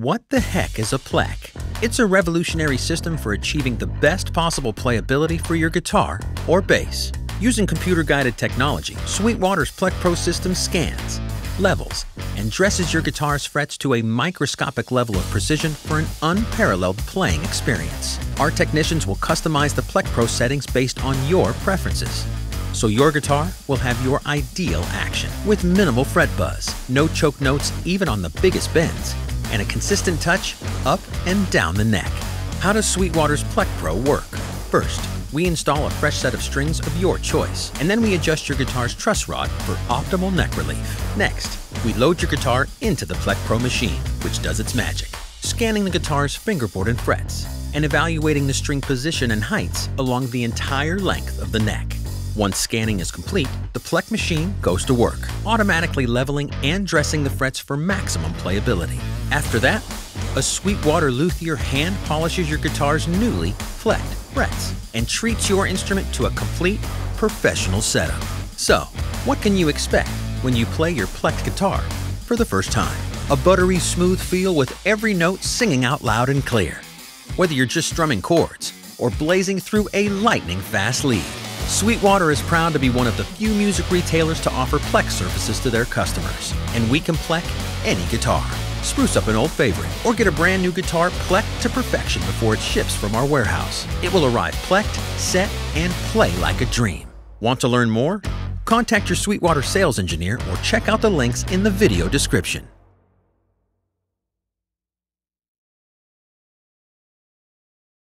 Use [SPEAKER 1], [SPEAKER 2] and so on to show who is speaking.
[SPEAKER 1] What the heck is a Plek? It's a revolutionary system for achieving the best possible playability for your guitar or bass. Using computer-guided technology, Sweetwater's Plek Pro system scans, levels, and dresses your guitar's frets to a microscopic level of precision for an unparalleled playing experience. Our technicians will customize the Plek Pro settings based on your preferences. So your guitar will have your ideal action with minimal fret buzz, no choke notes even on the biggest bends, and a consistent touch up and down the neck. How does Sweetwater's Plek Pro work? First, we install a fresh set of strings of your choice, and then we adjust your guitar's truss rod for optimal neck relief. Next, we load your guitar into the Plek Pro machine, which does its magic, scanning the guitar's fingerboard and frets, and evaluating the string position and heights along the entire length of the neck. Once scanning is complete, the Plek machine goes to work, automatically leveling and dressing the frets for maximum playability. After that, a Sweetwater luthier hand polishes your guitar's newly Plekked frets and treats your instrument to a complete professional setup. So, what can you expect when you play your Plek guitar for the first time? A buttery smooth feel with every note singing out loud and clear. Whether you're just strumming chords or blazing through a lightning fast lead. Sweetwater is proud to be one of the few music retailers to offer Plek services to their customers, and we can Plek any guitar. Spruce up an old favorite or get a brand new guitar plecked to perfection before it ships from our warehouse. It will arrive plecked, set, and play like a dream. Want to learn more? Contact your Sweetwater sales engineer or check out the links in the video description.